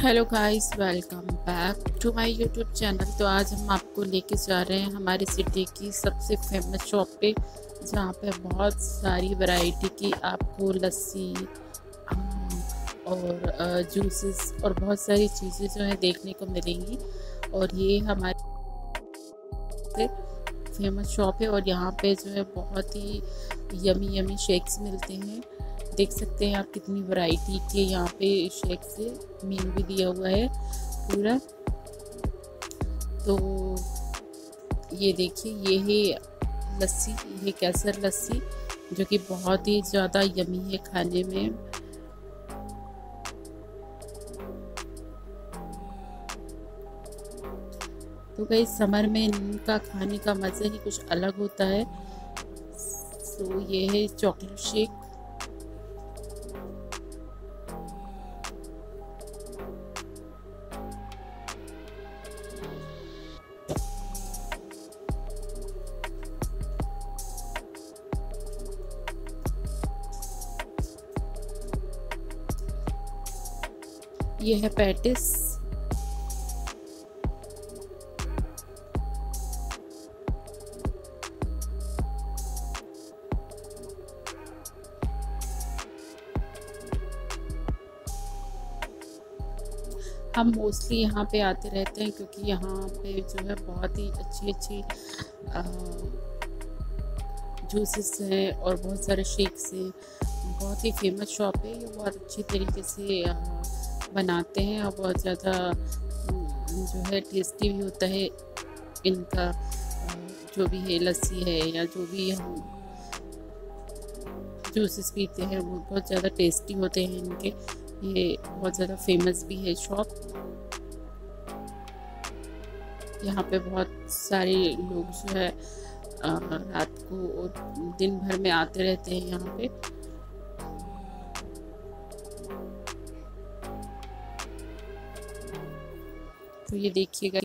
Hello guys welcome back to my YouTube channel तो आज हम आपको लेके जा रहे हैं हमारी सिटी की सबसे फ़ेमस शॉप पे, जहाँ पे बहुत सारी वैरायटी की आपको लस्सी और जूसेस और बहुत सारी चीज़ें जो है देखने को मिलेंगी। और ये हमारे फ़ेमस शॉप है और यहाँ पे जो है बहुत ही यमी यमी शेक्स मिलते हैं। देख सकते हैं आप कितनी वैरायटी के यहाँ पे शेक से मीन भी दिया हुआ है पूरा। तो ये देखिए, ये है लस्सी, ये कैसर लस्सी, जो कि बहुत ही ज़्यादा यमी है खाने में। तो कई समर में इनका खाने का मज़ा ही कुछ अलग होता है। सो ये है चॉकलेट शेक ये है पैटिस। हम मोस्टली यहाँ पे आते रहते हैं क्योंकि यहाँ पे जो है बहुत ही अच्छी अच्छी जूसेस हैं और बहुत सारे शेक्स हैं। बहुत ही फ़ेमस शॉप है। ये बहुत अच्छी तरीके से आ, बनाते हैं और बहुत ज़्यादा जो है टेस्टी भी होता है इनका जो भी है लस्सी है या जो भी हम जूसेस पीते हैं वो बहुत ज़्यादा टेस्टी होते हैं इनके। ये बहुत ज़्यादा फ़ेमस भी है शॉप यहाँ पे बहुत सारे लोग जो है रात को और दिन भर में आते रहते हैं यहाँ पे। ये देखिएगा।